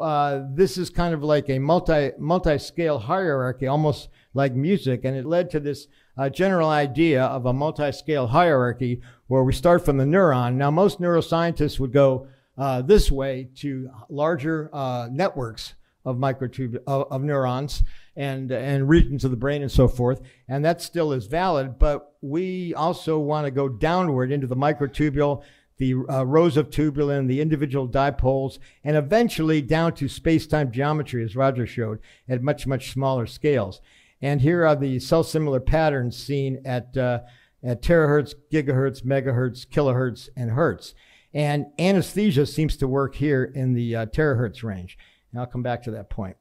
Uh, this is kind of like a multi multi-scale hierarchy, almost like music, and it led to this uh, general idea of a multi-scale hierarchy where we start from the neuron. Now, most neuroscientists would go uh, this way to larger uh, networks of microtube of, of, neurons and and regions of the brain and so forth, and that still is valid. But we also want to go downward into the microtubule the uh, rows of tubulin, the individual dipoles, and eventually down to space-time geometry, as Roger showed, at much, much smaller scales. And here are the self-similar patterns seen at, uh, at terahertz, gigahertz, megahertz, kilohertz, and hertz. And anesthesia seems to work here in the uh, terahertz range. And I'll come back to that point.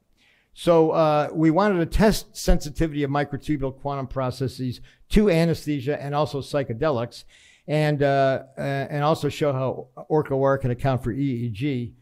So uh, we wanted to test sensitivity of microtubule quantum processes to anesthesia and also psychedelics and uh, uh, and also show how Orch-OR can account for EEG.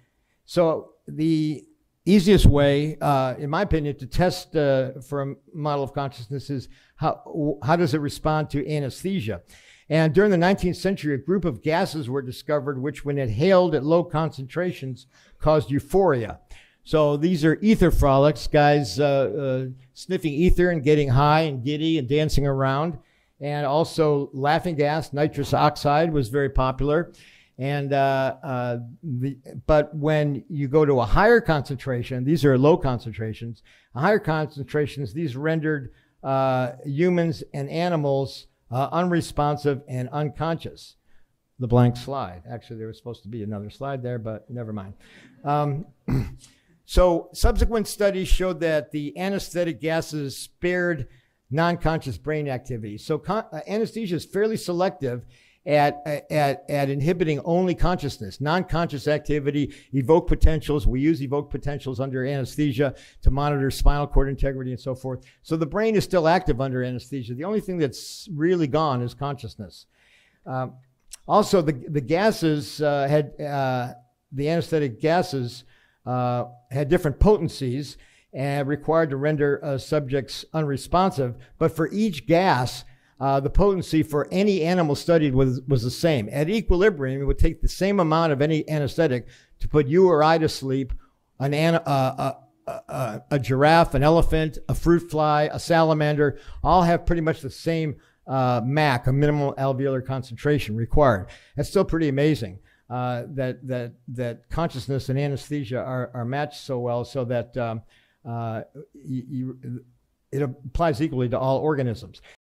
So the easiest way, uh, in my opinion, to test uh, for a model of consciousness is how how does it respond to anesthesia. And during the 19th century, a group of gases were discovered which, when inhaled at low concentrations, caused euphoria. So these are ether frolics, guys uh, uh, sniffing ether and getting high and giddy and dancing around and also laughing gas, nitrous oxide was very popular. And uh, uh, the, but when you go to a higher concentration, these are low concentrations. Higher concentrations, these rendered uh, humans and animals uh, unresponsive and unconscious. The blank slide. Actually, there was supposed to be another slide there, but never mind. Um, so subsequent studies showed that the anesthetic gases spared non-conscious brain activity. So con- uh, anesthesia is fairly selective at, at, at inhibiting only consciousness. Non-conscious activity, evoke potentials. We use evoke potentials under anesthesia to monitor spinal cord integrity and so forth. So the brain is still active under anesthesia. The only thing that's really gone is consciousness. Uh, also, the, the gases uh, had, uh, the anesthetic gases uh, had different potencies and required to render uh, subjects unresponsive. But for each gas, uh, the potency for any animal studied was, was the same. At equilibrium, it would take the same amount of any anesthetic to put you or I to sleep, an, uh, a, a, giraffe, an elephant, a fruit fly, a salamander, all have pretty much the same uh, MAC, a minimal alveolar concentration required. That's still pretty amazing. Uh, that that that consciousness and anesthesia are, are matched so well, so that um, uh, you, you, it applies equally to all organisms.